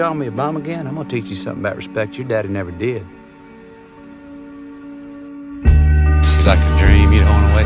call me a bum again, I'm gonna teach you something about respect your daddy never did. Like a dream you don't wanna wake.